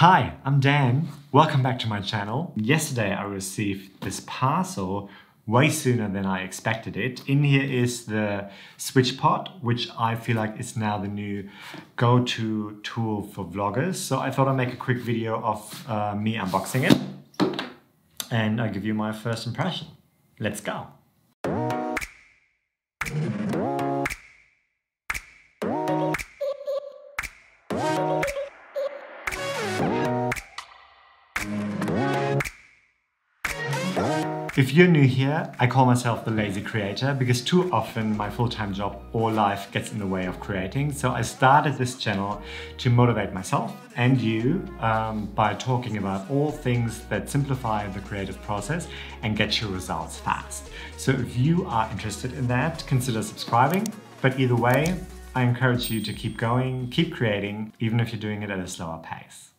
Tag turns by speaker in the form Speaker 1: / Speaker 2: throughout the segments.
Speaker 1: Hi, I'm Dan. Welcome back to my channel. Yesterday I received this parcel way sooner than I expected it. In here is the SwitchPod, which I feel like is now the new go-to tool for vloggers. So I thought I'd make a quick video of uh, me unboxing it and I'll give you my first impression. Let's go. If you're new here, I call myself the lazy creator because too often my full-time job or life gets in the way of creating. So I started this channel to motivate myself and you um, by talking about all things that simplify the creative process and get your results fast. So if you are interested in that, consider subscribing. But either way, I encourage you to keep going, keep creating, even if you're doing it at a slower pace.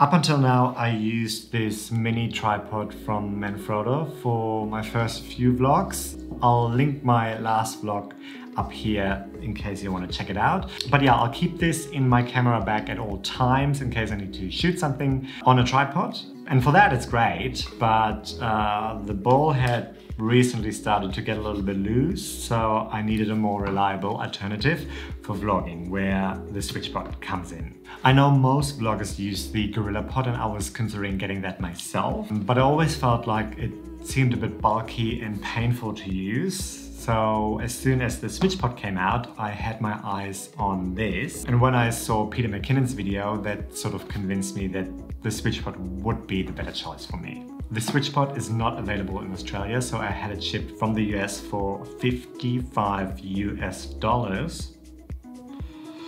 Speaker 1: Up until now, I used this mini tripod from Manfrotto for my first few vlogs. I'll link my last vlog up here in case you want to check it out. But yeah, I'll keep this in my camera bag at all times in case I need to shoot something on a tripod. And for that, it's great, but uh, the ball head recently started to get a little bit loose, so I needed a more reliable alternative for vlogging where the SwitchPod comes in. I know most vloggers use the GorillaPod and I was considering getting that myself, but I always felt like it seemed a bit bulky and painful to use. So as soon as the SwitchPod came out, I had my eyes on this. And when I saw Peter McKinnon's video, that sort of convinced me that the SwitchPod would be the better choice for me. The SwitchPod is not available in Australia, so I had it shipped from the US for 55 US dollars.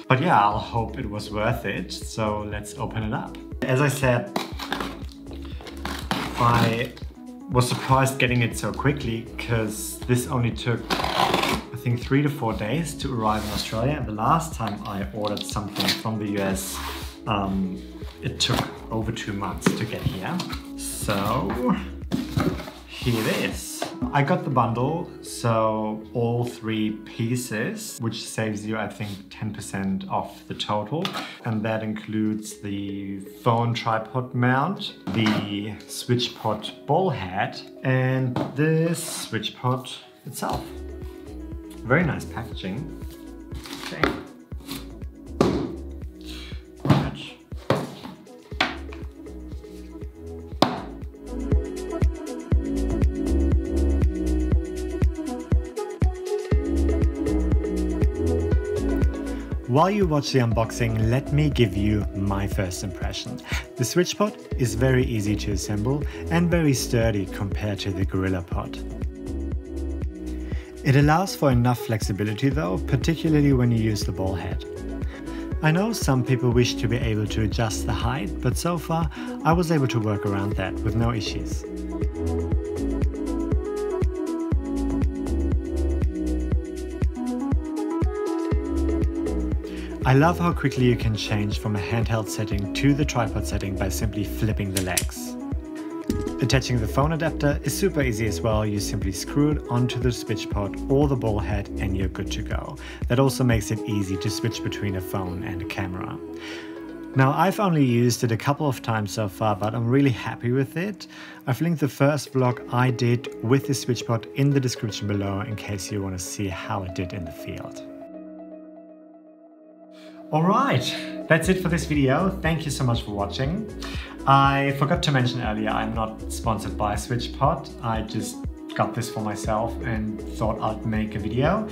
Speaker 1: But yeah, I'll hope it was worth it, so let's open it up. As I said, I was surprised getting it so quickly because this only took I think three to four days to arrive in Australia and the last time I ordered something from the US um, it took over two months to get here. So here it is. I got the bundle, so all three pieces, which saves you, I think, 10% off the total. And that includes the phone tripod mount, the SwitchPod ball head, and the SwitchPod itself. Very nice packaging. Okay. While you watch the unboxing, let me give you my first impression. The SwitchPod is very easy to assemble and very sturdy compared to the GorillaPod. It allows for enough flexibility though, particularly when you use the ball head. I know some people wish to be able to adjust the height, but so far I was able to work around that with no issues. I love how quickly you can change from a handheld setting to the tripod setting by simply flipping the legs. Attaching the phone adapter is super easy as well, you simply screw it onto the SwitchPod or the ball head and you're good to go. That also makes it easy to switch between a phone and a camera. Now I've only used it a couple of times so far, but I'm really happy with it. I've linked the first vlog I did with the SwitchPod in the description below in case you want to see how it did in the field. All right, that's it for this video. Thank you so much for watching. I forgot to mention earlier, I'm not sponsored by SwitchPod. I just got this for myself and thought I'd make a video.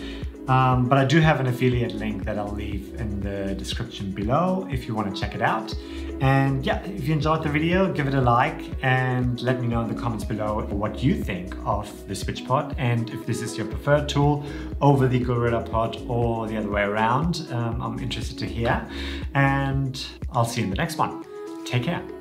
Speaker 1: Um, but I do have an affiliate link that I'll leave in the description below if you want to check it out. And yeah, if you enjoyed the video, give it a like and let me know in the comments below what you think of the SwitchPod and if this is your preferred tool over the GorillaPod or the other way around. Um, I'm interested to hear and I'll see you in the next one. Take care.